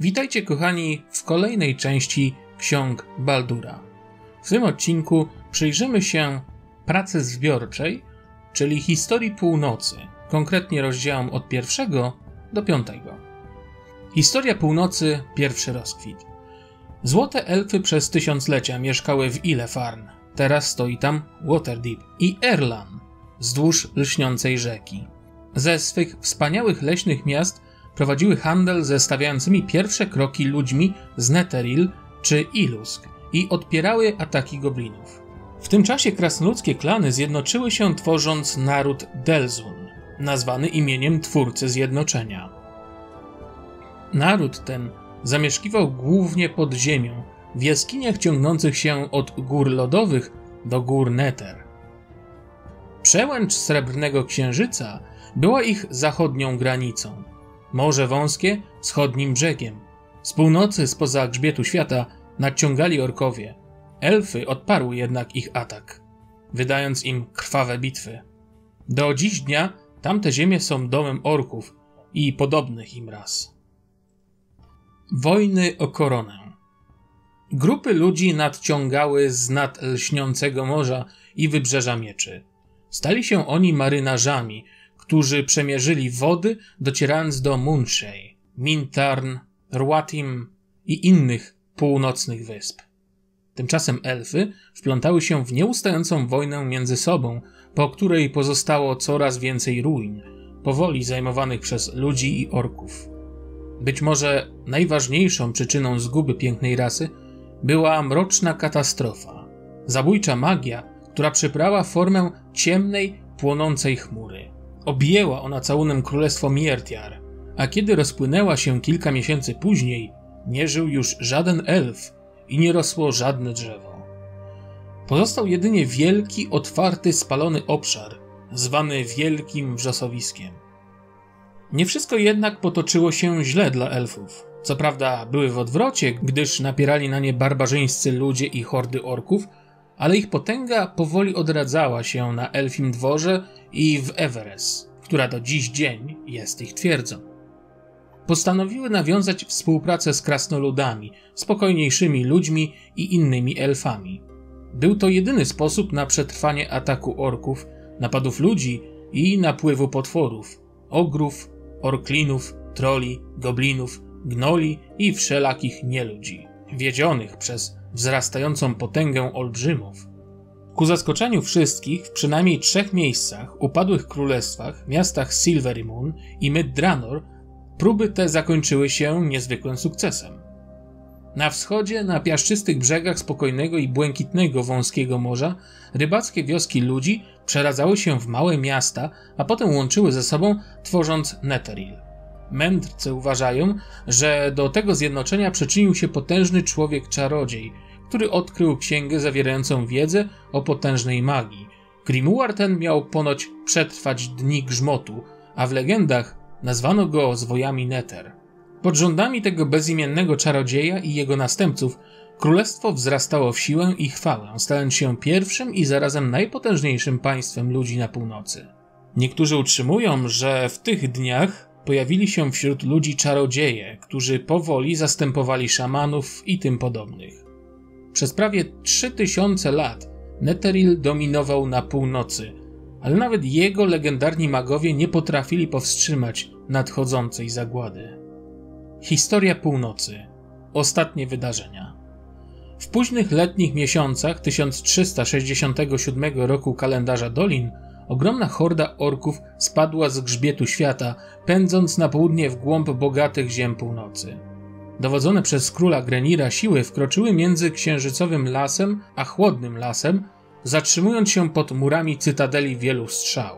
Witajcie kochani w kolejnej części Ksiąg Baldura. W tym odcinku przyjrzymy się pracy zbiorczej, czyli historii północy, konkretnie rozdziałom od pierwszego do piątego. Historia północy, pierwszy rozkwit. Złote elfy przez tysiąclecia mieszkały w Ilefarn, teraz stoi tam Waterdeep i Erlan, wzdłuż lśniącej rzeki. Ze swych wspaniałych leśnych miast prowadziły handel ze stawiającymi pierwsze kroki ludźmi z Netheril czy Ilusk i odpierały ataki goblinów. W tym czasie krasnoludzkie klany zjednoczyły się tworząc naród Delzun, nazwany imieniem twórcy zjednoczenia. Naród ten zamieszkiwał głównie pod ziemią, w jaskiniach ciągnących się od gór lodowych do gór Nether. Przełęcz Srebrnego Księżyca była ich zachodnią granicą. Morze Wąskie wschodnim brzegiem. Z północy, spoza grzbietu świata, nadciągali orkowie. Elfy odparły jednak ich atak, wydając im krwawe bitwy. Do dziś dnia tamte ziemie są domem orków i podobnych im ras. Wojny o koronę. Grupy ludzi nadciągały z nad lśniącego morza i wybrzeża mieczy. Stali się oni marynarzami, którzy przemierzyli wody, docierając do Munshey, Mintarn, Rwatim i innych północnych wysp. Tymczasem elfy wplątały się w nieustającą wojnę między sobą, po której pozostało coraz więcej ruin, powoli zajmowanych przez ludzi i orków. Być może najważniejszą przyczyną zguby pięknej rasy była mroczna katastrofa, zabójcza magia, która przybrała formę ciemnej, płonącej chmury. Objęła ona całunem królestwo Miertiar, a kiedy rozpłynęła się kilka miesięcy później, nie żył już żaden elf i nie rosło żadne drzewo. Pozostał jedynie wielki, otwarty, spalony obszar, zwany Wielkim Wrzosowiskiem. Nie wszystko jednak potoczyło się źle dla elfów. Co prawda były w odwrocie, gdyż napierali na nie barbarzyńscy ludzie i hordy orków, ale ich potęga powoli odradzała się na elfim dworze i w Everest, która do dziś dzień jest ich twierdzą. Postanowiły nawiązać współpracę z krasnoludami, spokojniejszymi ludźmi i innymi elfami. Był to jedyny sposób na przetrwanie ataku orków, napadów ludzi i napływu potworów, ogrów, orklinów, troli, goblinów, gnoli i wszelakich nieludzi, wiedzionych przez wzrastającą potęgę olbrzymów. Ku zaskoczeniu wszystkich, w przynajmniej trzech miejscach, upadłych królestwach, miastach Silvery Moon i Middranor, próby te zakończyły się niezwykłym sukcesem. Na wschodzie, na piaszczystych brzegach spokojnego i błękitnego wąskiego morza, rybackie wioski ludzi przeradzały się w małe miasta, a potem łączyły ze sobą, tworząc Netheril. Mędrcy uważają, że do tego zjednoczenia przyczynił się potężny człowiek czarodziej, który odkrył księgę zawierającą wiedzę o potężnej magii. Grimoire ten miał ponoć przetrwać dni grzmotu, a w legendach nazwano go zwojami Nether. Pod rządami tego bezimiennego czarodzieja i jego następców królestwo wzrastało w siłę i chwałę, stając się pierwszym i zarazem najpotężniejszym państwem ludzi na północy. Niektórzy utrzymują, że w tych dniach pojawili się wśród ludzi czarodzieje, którzy powoli zastępowali szamanów i tym podobnych. Przez prawie 3000 lat Netheril dominował na północy, ale nawet jego legendarni magowie nie potrafili powstrzymać nadchodzącej zagłady. Historia północy. Ostatnie wydarzenia. W późnych letnich miesiącach 1367 roku kalendarza Dolin ogromna horda orków spadła z grzbietu świata, pędząc na południe w głąb bogatych ziem północy. Dowodzone przez króla Grenira siły wkroczyły między księżycowym lasem a chłodnym lasem, zatrzymując się pod murami cytadeli wielu strzał.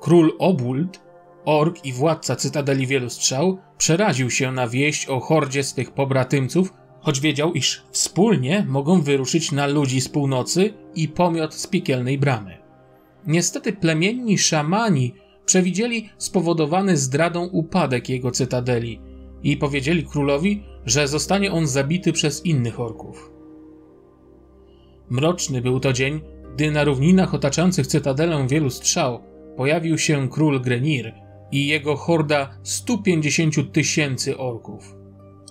Król Obult, ork i władca cytadeli wielu strzał, przeraził się na wieść o hordzie swych pobratymców, choć wiedział, iż wspólnie mogą wyruszyć na ludzi z północy i pomiot z piekielnej bramy. Niestety plemienni szamani przewidzieli spowodowany zdradą upadek jego cytadeli i powiedzieli królowi, że zostanie on zabity przez innych orków. Mroczny był to dzień, gdy na równinach otaczających cytadelę wielu strzał pojawił się król Grenir i jego horda 150 tysięcy orków.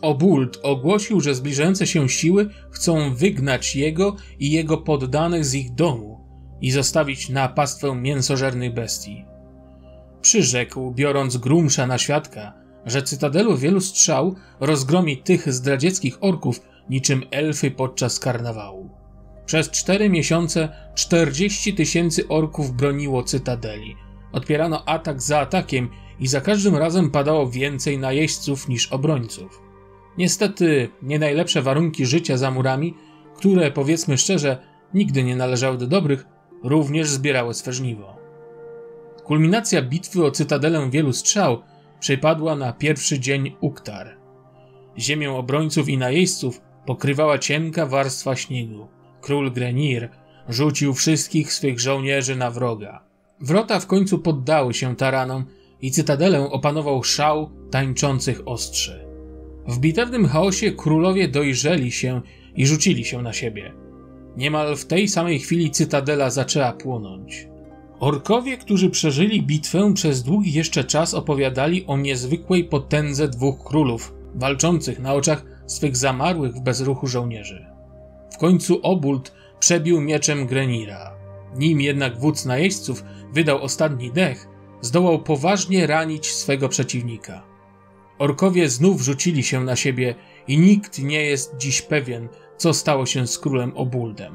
Obult ogłosił, że zbliżające się siły chcą wygnać jego i jego poddanych z ich domu i zostawić na pastwę mięsożernych bestii. Przyrzekł, biorąc Grumsza na świadka, że cytadelu wielu strzał rozgromi tych zdradzieckich orków niczym elfy podczas karnawału. Przez cztery miesiące 40 tysięcy orków broniło cytadeli. Odpierano atak za atakiem i za każdym razem padało więcej najeźdźców niż obrońców. Niestety, nie najlepsze warunki życia za murami, które powiedzmy szczerze, nigdy nie należały do dobrych, również zbierały swe żniwo. Kulminacja bitwy o cytadelę wielu strzał przypadła na pierwszy dzień Uktar. Ziemię obrońców i najeźdźców pokrywała cienka warstwa śniegu. Król Grenir rzucił wszystkich swych żołnierzy na wroga. Wrota w końcu poddały się taranom i cytadelę opanował szał tańczących ostrzy. W bitewnym chaosie królowie dojrzeli się i rzucili się na siebie. Niemal w tej samej chwili cytadela zaczęła płonąć. Orkowie, którzy przeżyli bitwę przez długi jeszcze czas opowiadali o niezwykłej potędze dwóch królów, walczących na oczach swych zamarłych w bezruchu żołnierzy. W końcu Obult przebił mieczem Grenira. Nim jednak wódz najeźdźców wydał ostatni dech, zdołał poważnie ranić swego przeciwnika. Orkowie znów rzucili się na siebie i nikt nie jest dziś pewien, co stało się z królem Obuldem.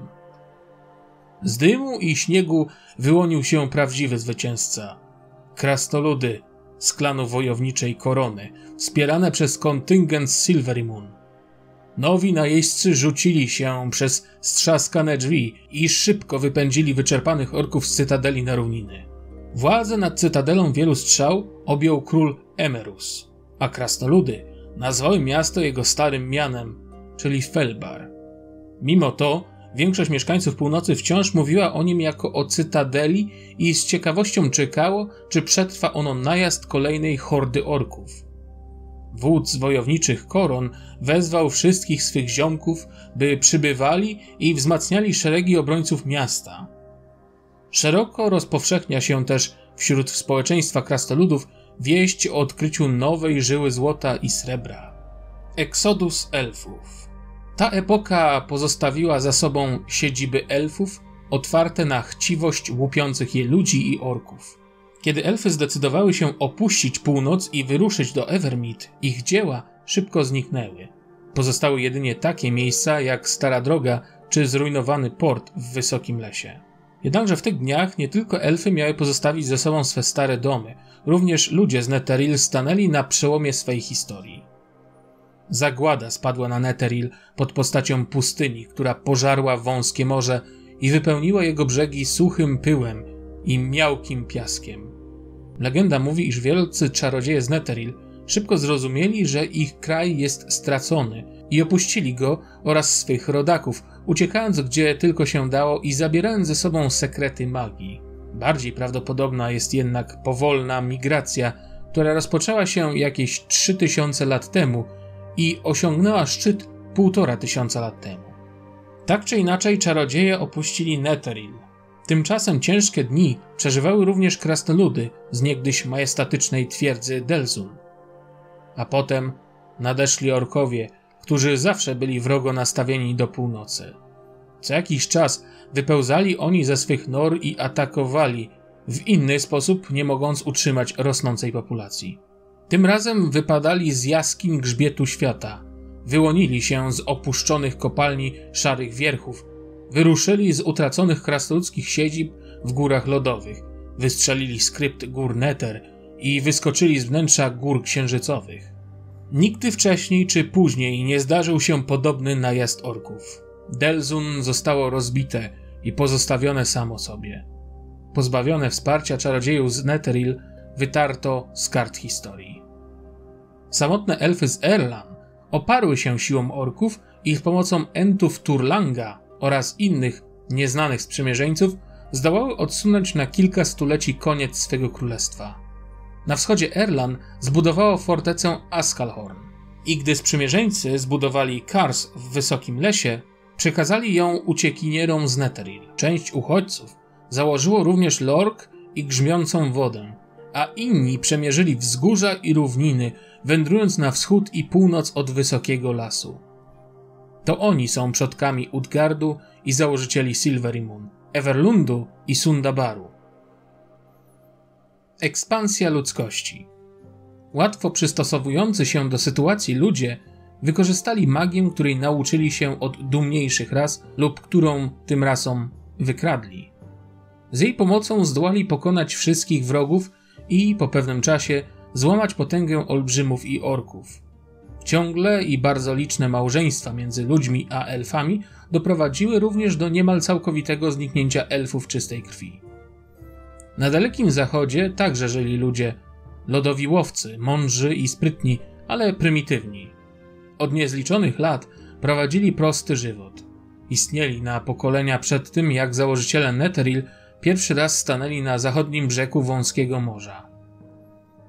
Z dymu i śniegu wyłonił się prawdziwy zwycięzca. Krastoludy z klanu wojowniczej Korony, wspierane przez kontyngent Silvery Moon. Nowi najeźdźcy rzucili się przez strzaskane drzwi i szybko wypędzili wyczerpanych orków z cytadeli na równiny. Władzę nad cytadelą wielu strzał objął król Emerus, a krasnoludy nazwały miasto jego starym mianem, czyli Felbar. Mimo to większość mieszkańców północy wciąż mówiła o nim jako o cytadeli i z ciekawością czekało, czy przetrwa ono najazd kolejnej hordy orków. Wódz wojowniczych koron wezwał wszystkich swych ziomków, by przybywali i wzmacniali szeregi obrońców miasta. Szeroko rozpowszechnia się też wśród społeczeństwa krastoludów wieść o odkryciu nowej żyły złota i srebra. Eksodus elfów. Ta epoka pozostawiła za sobą siedziby elfów otwarte na chciwość łupiących je ludzi i orków. Kiedy elfy zdecydowały się opuścić północ i wyruszyć do Evermeet, ich dzieła szybko zniknęły. Pozostały jedynie takie miejsca jak Stara Droga czy zrujnowany port w wysokim lesie. Jednakże w tych dniach nie tylko elfy miały pozostawić ze sobą swe stare domy, również ludzie z Netheril stanęli na przełomie swej historii. Zagłada spadła na Netheril pod postacią pustyni, która pożarła wąskie morze i wypełniła jego brzegi suchym pyłem i miałkim piaskiem. Legenda mówi, iż wielcy czarodzieje z Netheril szybko zrozumieli, że ich kraj jest stracony i opuścili go oraz swych rodaków, uciekając gdzie tylko się dało i zabierając ze sobą sekrety magii. Bardziej prawdopodobna jest jednak powolna migracja, która rozpoczęła się jakieś 3000 lat temu i osiągnęła szczyt półtora tysiąca lat temu. Tak czy inaczej, czarodzieje opuścili Netheril. Tymczasem ciężkie dni przeżywały również krasnoludy z niegdyś majestatycznej twierdzy Delzun. A potem nadeszli orkowie, którzy zawsze byli wrogo nastawieni do północy. Co jakiś czas wypełzali oni ze swych nor i atakowali, w inny sposób nie mogąc utrzymać rosnącej populacji. Tym razem wypadali z jaskiń grzbietu świata, wyłonili się z opuszczonych kopalni szarych wierchów, wyruszyli z utraconych krasnoludzkich siedzib w górach lodowych, wystrzelili skrypt gór Neter i wyskoczyli z wnętrza gór księżycowych. Nigdy wcześniej czy później nie zdarzył się podobny najazd orków. Delzun zostało rozbite i pozostawione samo sobie. Pozbawione wsparcia czarodziejów z Netheril, wytarto z kart historii. Samotne elfy z Erlan oparły się siłom orków i z pomocą Entów Turlanga oraz innych nieznanych sprzymierzeńców zdołały odsunąć na kilka stuleci koniec swego królestwa. Na wschodzie Erlan zbudowało fortecę Askalhorn i gdy sprzymierzeńcy zbudowali Kars w wysokim lesie, przekazali ją uciekinierom z Netheril. Część uchodźców założyło również Lork i Grzmiącą Wodę, a inni przemierzyli wzgórza i równiny, wędrując na wschód i północ od wysokiego lasu. To oni są przodkami Utgardu i założycieli Silverymoon, Everlundu i Sundabaru. Ekspansja ludzkości. Łatwo przystosowujący się do sytuacji ludzie wykorzystali magię, której nauczyli się od dumniejszych ras lub którą tym rasom wykradli. Z jej pomocą zdołali pokonać wszystkich wrogów i po pewnym czasie złamać potęgę olbrzymów i orków. Ciągle i bardzo liczne małżeństwa między ludźmi a elfami doprowadziły również do niemal całkowitego zniknięcia elfów czystej krwi. Na dalekim zachodzie także żyli ludzie lodowi łowcy, mądrzy i sprytni, ale prymitywni. Od niezliczonych lat prowadzili prosty żywot. Istnieli na pokolenia przed tym, jak założyciele Netheril pierwszy raz stanęli na zachodnim brzegu wąskiego morza.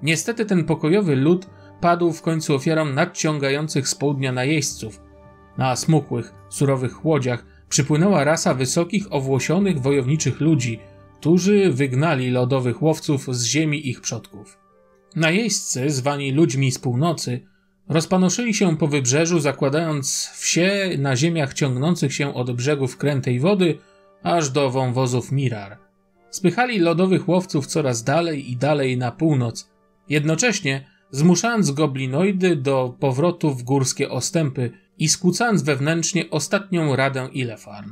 Niestety ten pokojowy lud padł w końcu ofiarą nadciągających z południa najeźdźców. Na smukłych, surowych łodziach przypłynęła rasa wysokich, owłosionych, wojowniczych ludzi, którzy wygnali lodowych łowców z ziemi ich przodków. Najeźdźcy, zwani ludźmi z północy, rozpanoszyli się po wybrzeżu, zakładając wsie na ziemiach ciągnących się od brzegów krętej wody aż do wąwozów Mirar. Spychali lodowych łowców coraz dalej i dalej na północ, jednocześnie zmuszając goblinoidy do powrotu w górskie ostępy i skłócając wewnętrznie ostatnią radę Ilefarn.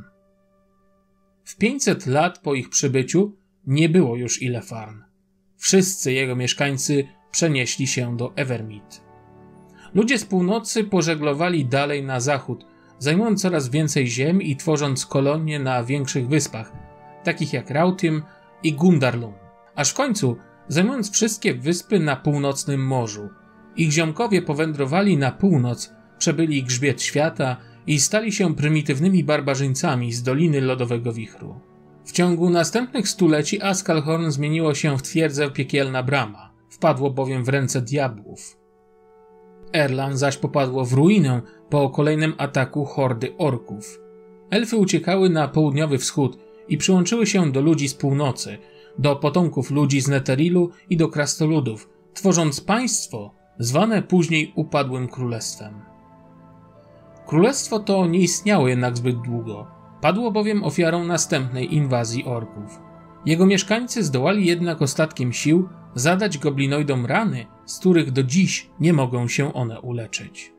W 500 lat po ich przybyciu nie było już Ilefarn. Wszyscy jego mieszkańcy przenieśli się do Evermeet. Ludzie z północy pożeglowali dalej na zachód, zajmując coraz więcej ziem i tworząc kolonie na większych wyspach, takich jak Rautim i Gundarlum, aż w końcu zajmując wszystkie wyspy na północnym morzu. Ich ziomkowie powędrowali na północ, przebyli grzbiet świata i stali się prymitywnymi barbarzyńcami z Doliny Lodowego Wichru. W ciągu następnych stuleci Askalhorn zmieniło się w twierdzę piekielna brama, wpadło bowiem w ręce diabłów. Erlan zaś popadło w ruinę po kolejnym ataku hordy orków. Elfy uciekały na południowy wschód i przyłączyły się do ludzi z północy, do potomków ludzi z Neterilu i do krastoludów, tworząc państwo zwane później upadłym królestwem. Królestwo to nie istniało jednak zbyt długo, padło bowiem ofiarą następnej inwazji orków. Jego mieszkańcy zdołali jednak ostatkiem sił zadać goblinoidom rany, z których do dziś nie mogą się one uleczyć.